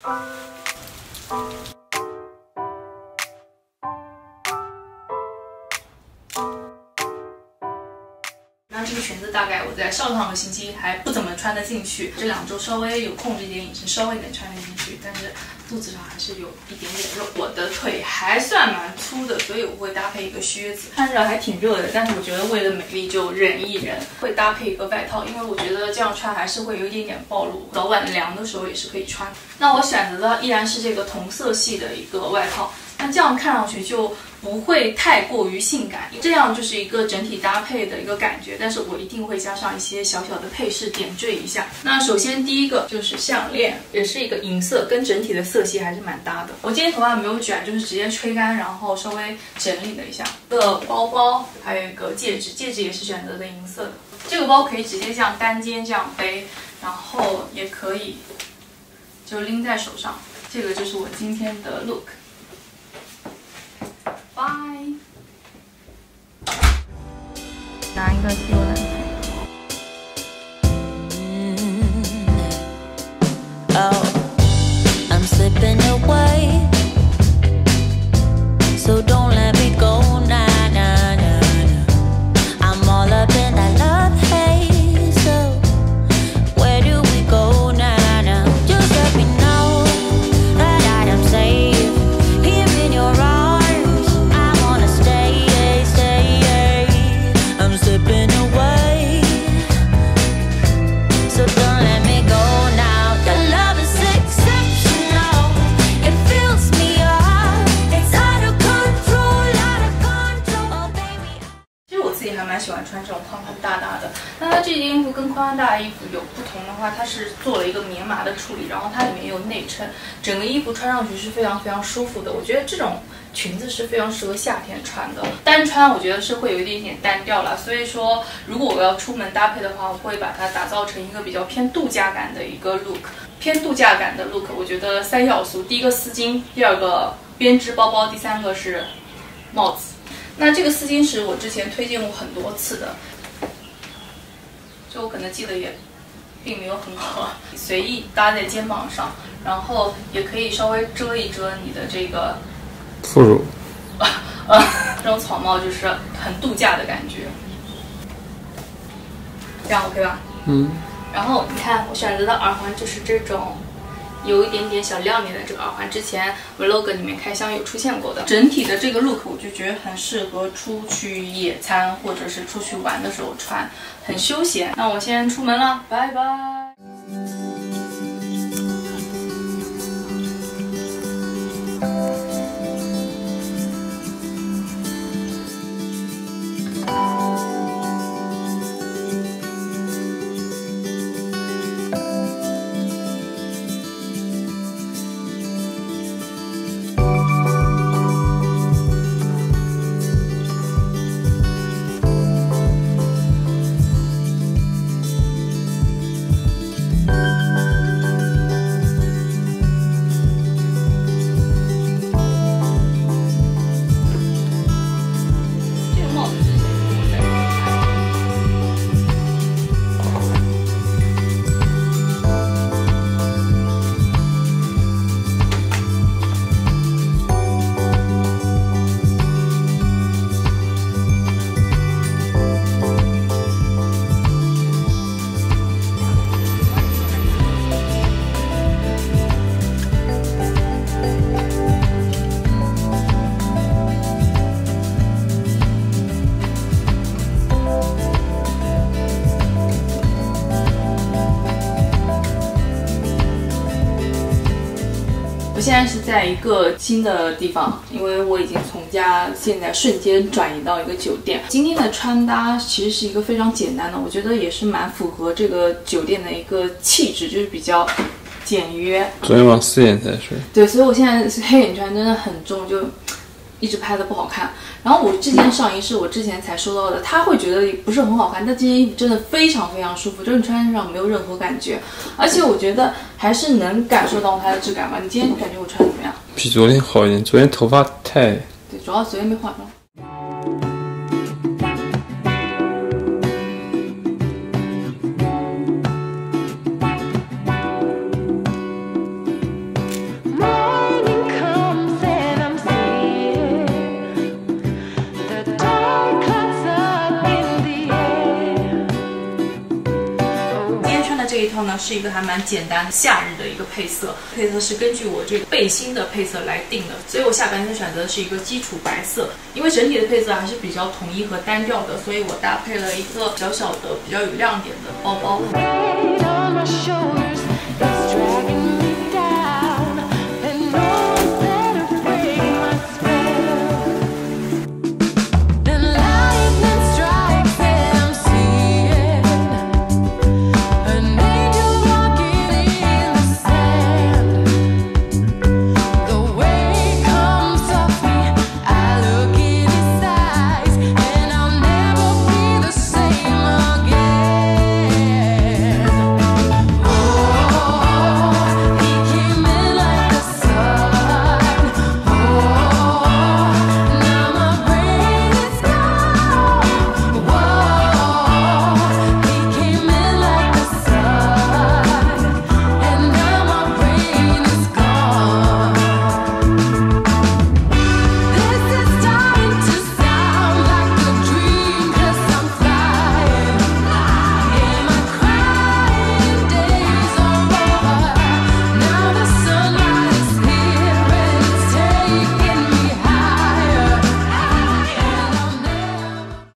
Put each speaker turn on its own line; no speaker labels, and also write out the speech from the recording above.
Thank you. 这个裙子大概我在上上个星期还不怎么穿得进去，这两周稍微有控制一点饮食，稍微能穿得进去，但是肚子上还是有一点点肉。我的腿还算蛮粗的，所以我会搭配一个靴子，穿着还挺热的，但是我觉得为了美丽就忍一忍，会搭配一个外套，因为我觉得这样穿还是会有一点点暴露，早晚凉的时候也是可以穿。那我选择的依然是这个同色系的一个外套。那这样看上去就不会太过于性感，这样就是一个整体搭配的一个感觉。但是我一定会加上一些小小的配饰点缀一下。那首先第一个就是项链，也是一个银色，跟整体的色系还是蛮搭的。我今天头发没有卷，就是直接吹干，然后稍微整理了一下。个包包，还有一个戒指，戒指也是选择的银色的。这个包可以直接这样单肩这样背，然后也可以就拎在手上。这个就是我今天的 look。
I'm
Oh, I'm slipping away. So don't
己还蛮喜欢穿这种宽宽大大的。那它这件衣服跟宽宽大的衣服有不同的话，它是做了一个棉麻的处理，然后它里面有内衬，整个衣服穿上去是非常非常舒服的。我觉得这种裙子是非常适合夏天穿的，单穿我觉得是会有一点点单调了。所以说，如果我要出门搭配的话，我会把它打造成一个比较偏度假感的一个 look。偏度假感的 look，我觉得三要素：第一个丝巾，第二个编织包包，第三个是帽子。那这个丝巾是我之前推荐过很多次的，就我可能记得也并没有很好，随意搭在肩膀上，然后也可以稍微遮一遮你的这个
副乳，
呃，这种草帽就是很度假的感觉，这样 OK 吧？
嗯，
然后你看我选择的耳环就是这种。有一点点小亮点的这个耳环，之前 vlog 里面开箱有出现过的。整体的这个 look 我就觉得很适合出去野餐或者是出去玩的时候穿，很休闲。那我先出门了，拜拜。现在是在一个新的地方，因为我已经从家现在瞬间转移到一个酒店。今天的穿搭其实是一个非常简单的，我觉得也是蛮符合这个酒店的一个气质，就是比较简约。
昨天晚上四点才睡。
对，所以我现在是黑眼圈真的很重，就一直拍的不好看。然后我这件上衣是我之前才收到的，他会觉得不是很好看，但这件衣服真的非常非常舒服，就是你穿身上没有任何感觉，而且我觉得还是能感受到它的质感吧。你今天感觉我穿的怎么样？
比昨天好一点，昨天头发太
对，主要昨天没化妆。这一套呢是一个还蛮简单夏日的一个配色，配色是根据我这个背心的配色来定的，所以我下半身选择的是一个基础白色，因为整体的配色还是比较统一和单调的，所以我搭配了一个小小的、比较有亮点的包包。